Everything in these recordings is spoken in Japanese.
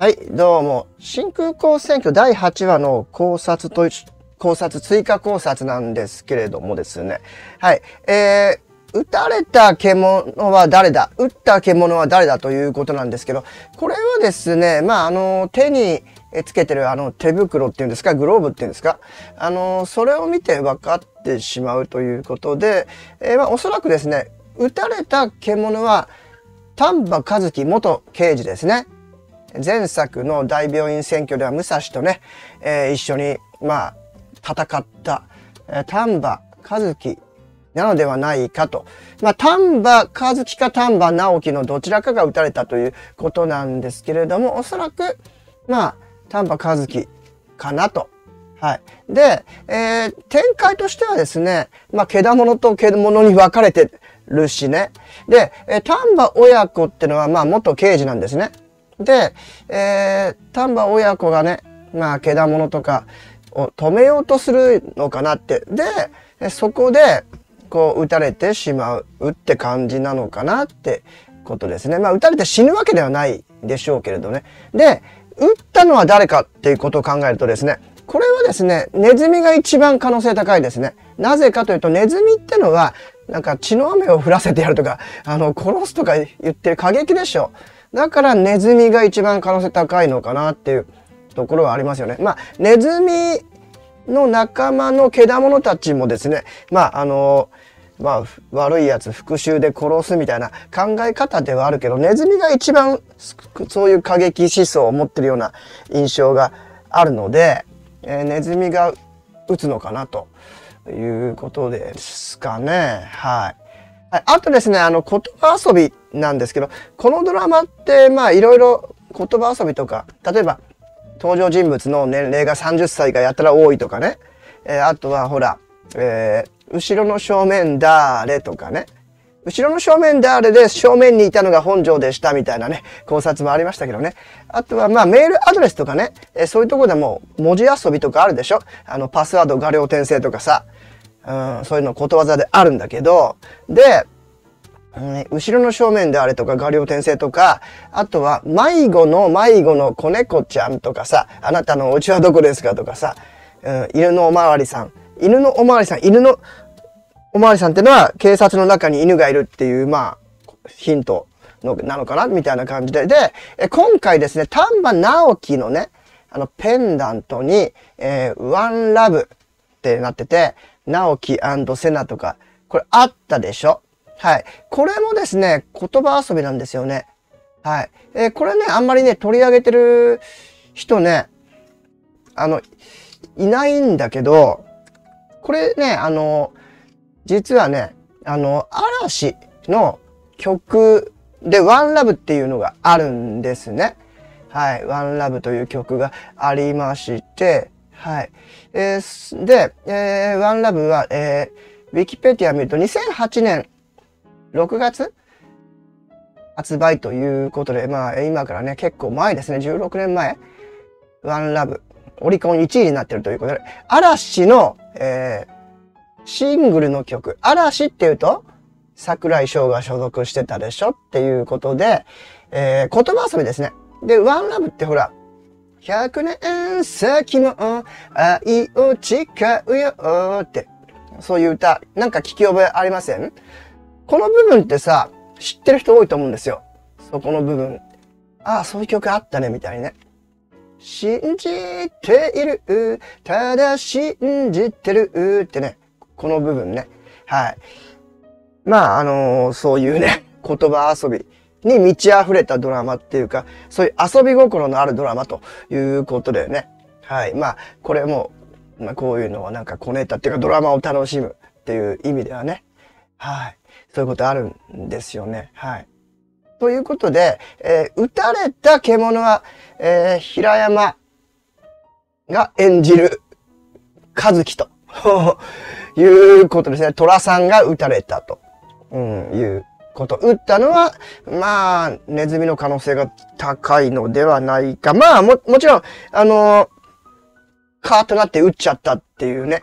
はい、どうも。新空港選挙第8話の考察と、考察、追加考察なんですけれどもですね。はい、えー、撃たれた獣は誰だ？撃った獣は誰だということなんですけど、これはですね、まあ、あの、手につけてるあの手袋っていうんですか、グローブっていうんですか、あの、それを見て分かってしまうということで、えー、まあ、おそらくですね、撃たれた獣は丹波和樹元刑事ですね。前作の大病院選挙では武蔵とね、えー、一緒に、まあ、戦った、えー、丹波和樹なのではないかと。まあ、丹波和樹か丹波直樹のどちらかが撃たれたということなんですけれども、おそらく、まあ、丹波和樹かなと。はい。で、えー、展開としてはですね、まあ、けだものとけだものに分かれてるしね。で、えー、丹波親子ってのは、まあ、元刑事なんですね。で、えー、丹波親子がね、まあ、けだものとかを止めようとするのかなって。で、そこで、こう、撃たれてしまうって感じなのかなってことですね。まあ、撃たれて死ぬわけではないでしょうけれどね。で、撃ったのは誰かっていうことを考えるとですね、これはですね、ネズミが一番可能性高いですね。なぜかというと、ネズミってのは、なんか血の雨を降らせてやるとか、あの、殺すとか言ってる過激でしょ。だからネズミが一番可能性高いのかなっていうところはありますよね。まあ、ネズミの仲間のけだものたちもですね、まあ、あの、まあ、悪いやつ復讐で殺すみたいな考え方ではあるけど、ネズミが一番そういう過激思想を持ってるような印象があるので、えー、ネズミが撃つのかなということですかね。はい。あとですね、あの、言葉遊びなんですけど、このドラマって、まあ、いろいろ言葉遊びとか、例えば、登場人物の年齢が30歳がやったら多いとかね。えー、あとは、ほら、えー、後ろの正面だーれとかね。後ろの正面誰で正面にいたのが本庄でしたみたいなね、考察もありましたけどね。あとはまあメールアドレスとかね、え、そういうとこでも文字遊びとかあるでしょあのパスワード画量転生とかさ。うん、そういうのことわざであるんだけど、で、うん、後ろの正面であれとか、画量転生とか、あとは、迷子の迷子の子猫ちゃんとかさ、あなたのお家はどこですかとかさ、うん、犬のおまわりさん。犬のおまわりさん、犬のおまわりさんってのは、警察の中に犬がいるっていう、まあ、ヒントのなのかなみたいな感じで。で、今回ですね、丹波直樹のね、あの、ペンダントに、えー、ワンラブってなってて、直樹セナとか、これあったでしょ？はい。これもですね、言葉遊びなんですよね。はい。えー、これね、あんまりね、取り上げてる人ね、あの、いないんだけど、これね、あの、実はね、あの、嵐の曲で、ワンラブっていうのがあるんですね。はい。ワンラブという曲がありまして、はい。えー、で、えー、ワンラブは、えー、ウィキペディア見ると2008年6月発売ということで、まあ、今からね、結構前ですね、16年前、ワンラブ、オリコン1位になってるということで、嵐の、えー、シングルの曲、嵐っていうと、桜井翔が所属してたでしょっていうことで、えー、言葉遊びですね。で、ワンラブってほら、100年先も愛を誓うよって、そういう歌、なんか聞き覚えありません？この部分ってさ、知ってる人多いと思うんですよ。そこの部分。ああ、そういう曲あったね、みたいね。信じている、ただ信じてるってね、この部分ね。はい。まあ、あのー、そういうね、言葉遊びに満ち溢れたドラマっていうか、そういう遊び心のあるドラマということでね。はい。まあ、これも、まあ、こういうのはなんか小ネタっていうかドラマを楽しむっていう意味ではね。はい。そういうことあるんですよね。はい。ということで、えー、撃たれた獣は、えー、平山が演じる和樹と いうことですね。虎さんが撃たれたと、うん、いうこと。打ったのは、まあ、ネズミの可能性が高いのではないか。まあ、も、もちろん、あのー、カーとなって打っちゃったっていうね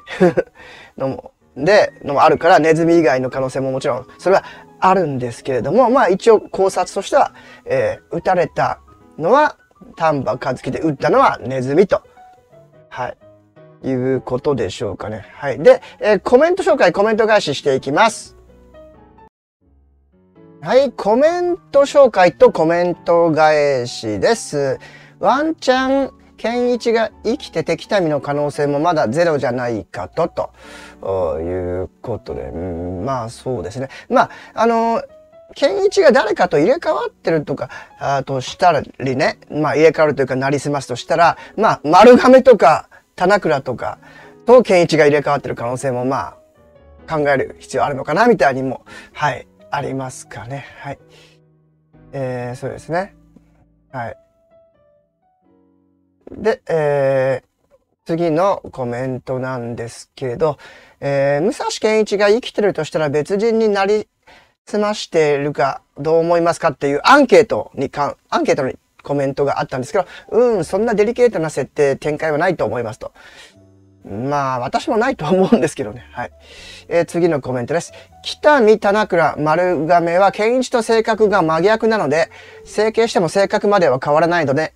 のも、で、のもあるから、ネズミ以外の可能性ももちろん、それはあるんですけれども、まあ一応考察としては、えー、打たれたのは丹波和樹で打ったのはネズミと。はい。いうことでしょうかね。はい。で、えー、コメント紹介、コメント返ししていきます。はい、コメント紹介とコメント返しです。ワンチャン、ケンイチが生きてて北見の可能性もまだゼロじゃないかと、ということで、うん、まあそうですね。まあ、あの、ケンイチが誰かと入れ替わってるとか、あとしたりね、まあ入れ替わるというかなりすますとしたら、まあ丸亀とか棚倉とかとケンイチが入れ替わってる可能性もまあ考える必要あるのかなみたいにも、はい、ありますかね。はい。えー、そうですね。はい。で、えー、次のコメントなんですけれど、えー、武蔵健一が生きてるとしたら別人になりすましてるかどう思いますかっていうアンケートにか、アンケートにコメントがあったんですけど、うん、そんなデリケートな設定展開はないと思いますと。まあ、私もないと思うんですけどね。はい。えー、次のコメントです。北見棚倉丸亀は健一と性格が真逆なので、整形しても性格までは変わらないので、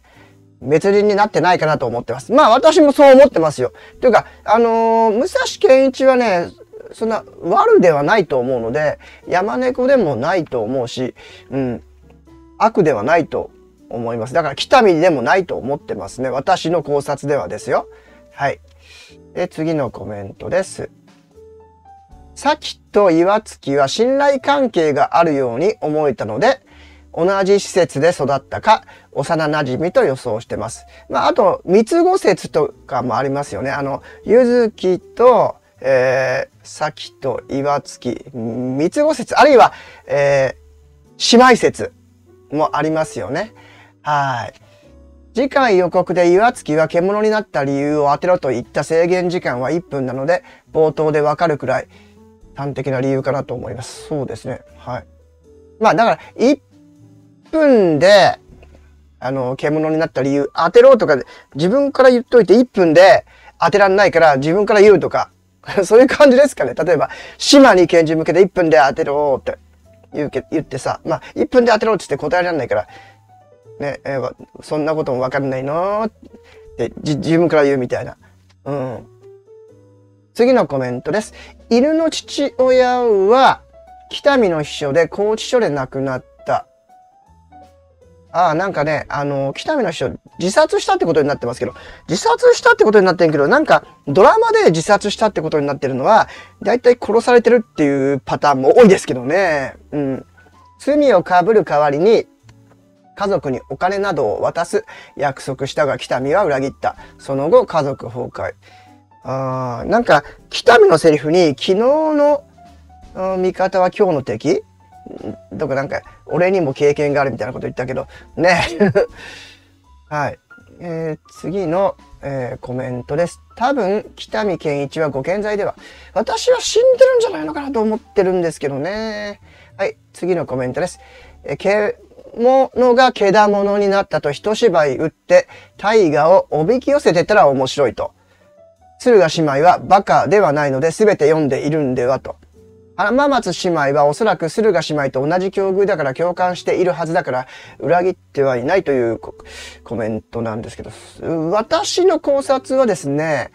別人になってないかなと思ってます。まあ私もそう思ってますよ。というか、あのー、武蔵健一はね、そんな悪ではないと思うので、山猫でもないと思うし、うん、悪ではないと思います。だから北見でもないと思ってますね。私の考察ではですよ。はい。で、次のコメントです。さきと岩月は信頼関係があるように思えたので、同じ施設で育ったか、幼馴染と予想してます。まあ、あと、三つ子説とかもありますよね。あの、ゆずきと、えー、さきと岩月、三つ子説、あるいは、えー、姉妹説もありますよね。はい。次回予告で岩月は獣になった理由を当てろといった制限時間は1分なので、冒頭でわかるくらい端的な理由かなと思います。そうですね。はい。まあだから、1分で、あの、獣になった理由当てろとか、自分から言っといて1分で当てらんないから自分から言うとか、そういう感じですかね。例えば、島に拳銃向けて1分で当てろって言うけ言ってさ、まあ、1分で当てろって言って答えられないから、ね、えー、そんなこともわかんないの？って自分から言うみたいな。うん。次のコメントです。犬の父親は北見の秘書で拘置所で亡くなった。ああ、なんかね、あの、北見の秘書自殺したってことになってますけど、自殺したってことになってんけど、なんかドラマで自殺したってことになってるのは、だいたい殺されてるっていうパターンも多いですけどね。うん。罪をかぶる代わりに家族にお金などを渡す約束したが北見は裏切った。その後、家族崩壊。あなんか、北見のセリフに、昨日の味方は今日の敵？とかなんか、俺にも経験があるみたいなこと言ったけど、ね。はい。えー、次の、えー、コメントです。多分、北見健一はご健在では、私は死んでるんじゃないのかなと思ってるんですけどね。はい、次のコメントです。えー、ものがけだものになったと一芝居打って、大河をおびき寄せてたら面白いと。鶴ヶ姉妹はバカではないので全て読んでいるんではと。浜松姉妹はおそらく駿河姉妹と同じ境遇だから共感しているはずだから裏切ってはいないというコメントなんですけど、私の考察はですね、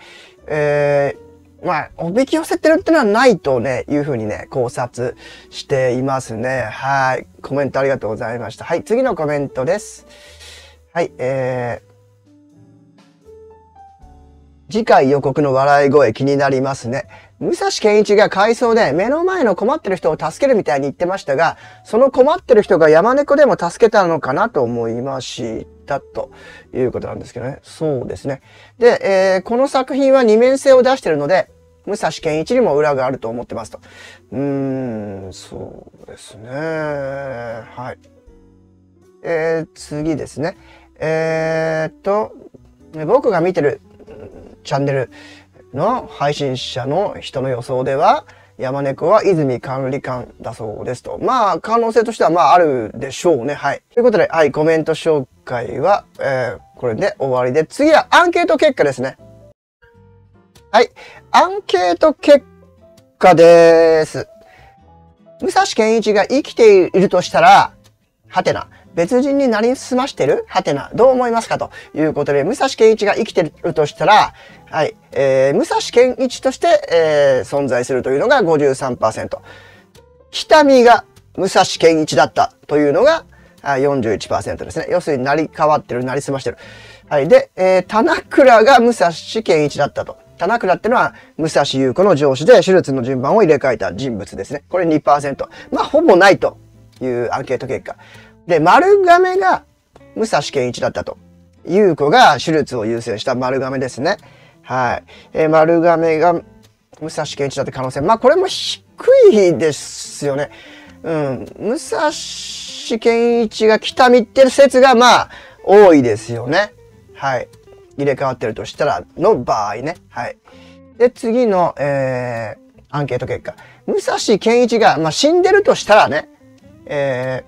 えーまあ、おびき寄せてるってのはないとね、いうふうにね、考察していますね。はい。コメントありがとうございました。はい。次のコメントです。はい。えー、次回予告の笑い声気になりますね。武蔵健一が回想で目の前の困ってる人を助けるみたいに言ってましたが、その困ってる人が山猫でも助けたのかなと思いましたということなんですけどね。そうですね。で、えー、この作品は二面性を出してるので、武蔵健一にも裏があると思ってますと。うーん、そうですね。はい。えー、次ですね。えー、っと、僕が見てるチャンネル、の配信者の人の予想では、山猫は泉管理官だそうですと。まあ、可能性としてはまああるでしょうね。はい。ということで、はい、コメント紹介は、えー、これで終わりで、次はアンケート結果ですね。はい。アンケート結果です。武蔵健一が生きているとしたら、はてな。別人になりすましてる？はてな、どう思いますか？ということで、武蔵健一が生きてるとしたら、はい、えー、武蔵健一として、えー、存在するというのが53%。北見が武蔵健一だったというのが41%ですね。要するになり変わってる、なりすましてる。はい。で、えー、棚倉が武蔵健一だったと。棚倉ってのは、武蔵優子の上司で手術の順番を入れ替えた人物ですね。これ2%。まあ、ほぼないというアンケート結果。で、丸亀が武蔵健一だったと。優子が手術を優先した丸亀ですね。はい。えー、丸亀が武蔵健一だって可能性。まあ、これも低いですよね。うん。武蔵健一が北見ってる説が、まあ、多いですよね。はい。入れ替わってるとしたらの場合ね。はい。で、次の、えー、アンケート結果。武蔵健一が、まあ、死んでるとしたらね、え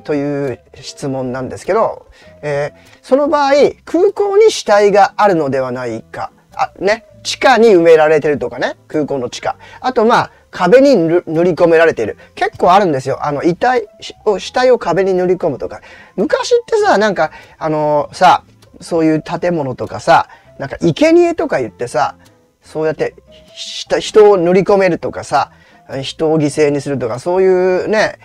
ー、という質問なんですけど、えー、その場合、空港に死体があるのではないか。あ、ね。地下に埋められてるとかね。空港の地下。あと、まあ、壁に塗り込められている。結構あるんですよ。あの、遺体を、死体を壁に塗り込むとか。昔ってさ、なんか、あのー、さ、そういう建物とかさ、なんか生贄とか言ってさ、そうやって人を塗り込めるとかさ、人を犠牲にするとか、そういうね、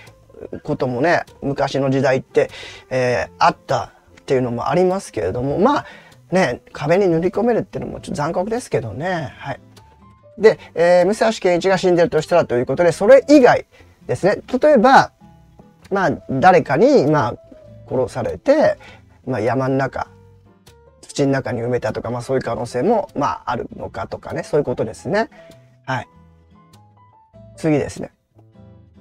こともね、昔の時代って、えー、あったっていうのもありますけれども、まあ、ね、壁に塗り込めるっていうのもちょっと残酷ですけどね。はい。で、えー、武蔵健一が死んでるとしたらということで、それ以外ですね。例えば、まあ、誰かに、まあ、殺されて、まあ、山の中、土の中に埋めたとか、まあそういう可能性も、まああるのかとかね、そういうことですね。はい。次ですね。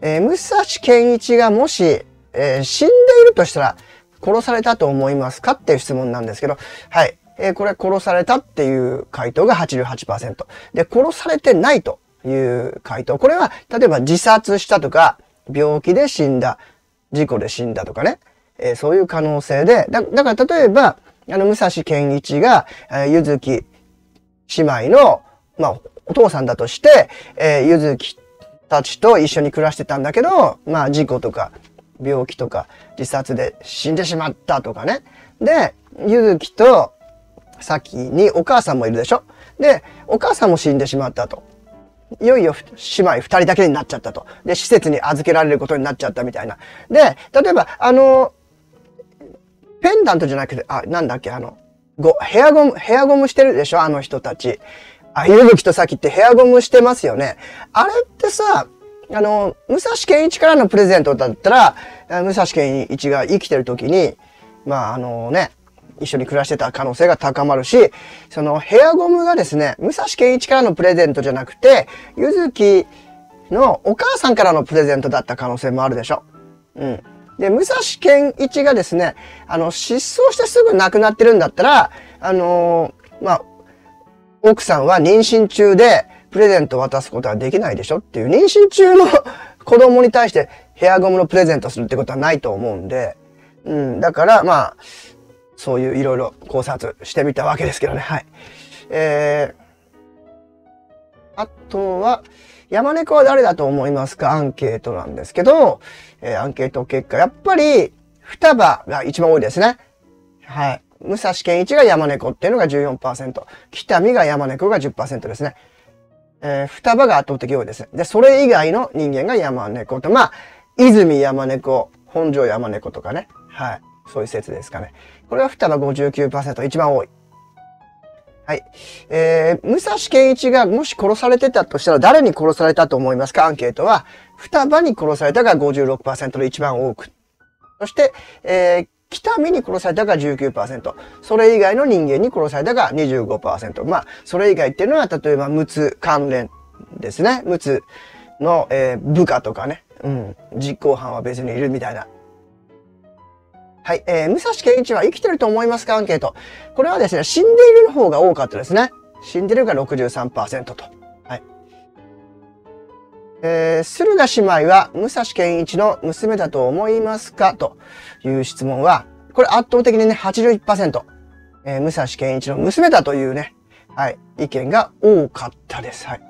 えー、武蔵健一がもし、えー、死んでいるとしたら、殺されたと思いますかっていう質問なんですけど、はい。えー、これ殺されたっていう回答が88%。で、殺されてないという回答。これは、例えば自殺したとか、病気で死んだ、事故で死んだとかね。えー、そういう可能性で、だだから例えば、あの、武蔵健一が、えー、ゆずき姉妹の、まあ、お父さんだとして、えー、ゆずきたちと一緒に暮らしてたんだけど、まあ、事故とか、病気とか、自殺で死んでしまったとかね。で、ゆずきと、さきにお母さんもいるでしょで、お母さんも死んでしまったと。いよいよ姉妹二人だけになっちゃったと。で、施設に預けられることになっちゃったみたいな。で、例えば、あの、ペンダントじゃなくて、あ、なんだっけ、あの、ご、ヘアゴム、ヘアゴムしてるでしょあの人たち。あ、ゆぶきとさきってヘアゴムしてますよね。あれってさ、あの、武蔵健一からのプレゼントだったら、武蔵健一が生きてる時に、まあ、あのね、一緒に暮らしてた可能性が高まるし、そのヘアゴムがですね、武蔵健一からのプレゼントじゃなくて、ゆずきのお母さんからのプレゼントだった可能性もあるでしょうん。で、武蔵健一がですね、あの、失踪してすぐ亡くなってるんだったら、あのー、まあ、奥さんは妊娠中でプレゼント渡すことはできないでしょっていう、妊娠中の 子供に対してヘアゴムのプレゼントするってことはないと思うんで、うん、だから、まあ、そういういろいろ考察してみたわけですけどね、はい。えー、あとは、山猫は誰だと思いますか？アンケートなんですけど、えー、アンケート結果、やっぱり、双葉が一番多いですね。はい。武蔵健一が山猫っていうのが14%。北見が山猫が10%ですね。えー、双葉が圧倒的多いです。で、それ以外の人間が山猫と、まあ、泉山猫、本庄山猫とかね。はい。そういう説ですかね。これは双葉59%、一番多い。はい。えー、武蔵健一がもし殺されてたとしたら誰に殺されたと思いますか？アンケートは、双葉に殺されたが56%で一番多く。そして、えー、北見に殺されたが19%。それ以外の人間に殺されたが25%。まあ、それ以外っていうのは、例えば、陸奥関連ですね。陸奥の、えー、部下とかね。うん。実行犯は別にいるみたいな。はい。えー、武蔵健一は生きてると思いますか？アンケート。これはですね、死んでいる方が多かったですね。死んでるが63%と。えー、駿河姉妹は武蔵健一の娘だと思いますか？という質問は、これ圧倒的にね、81%、えー、武蔵健一の娘だというね、はい、意見が多かったです。はい。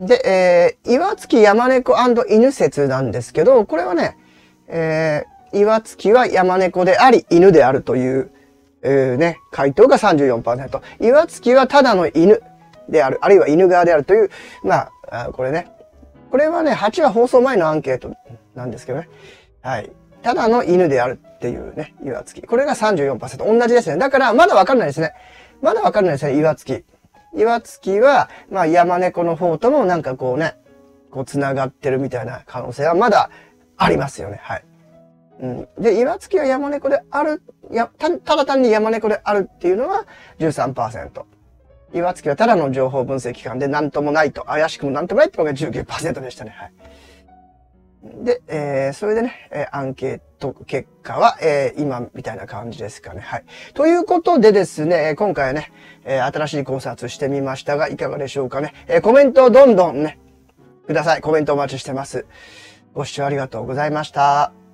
で、えー、岩月山猫犬説なんですけど、これはね、えー、岩月は山猫であり、犬であるという、えー、ね、回答が34%。岩月はただの犬である、あるいは犬側であるという、まあ、あこれね。これはね、8話放送前のアンケートなんですけどね。はい。ただの犬であるっていうね、岩月。これが34%。同じですね。だから、まだわかんないですね。まだわかんないですね、岩月。岩月は、まあ、山猫の方ともなんかこうね、こう繋がってるみたいな可能性はまだありますよね。はい。うん。で、岩月は山猫である、や、た、ただ単に山猫であるっていうのは13%。岩月はただの情報分析機関で何ともないと、怪しくも何ともないってのが19%でしたね。はい。で、えー、それでね、えー、アンケート結果は、えー、今みたいな感じですかね。はい。ということでですね、今回はね、えー、新しい考察してみましたが、いかがでしょうかね。えー、コメントをどんどんね、ください。コメントお待ちしてます。ご視聴ありがとうございました。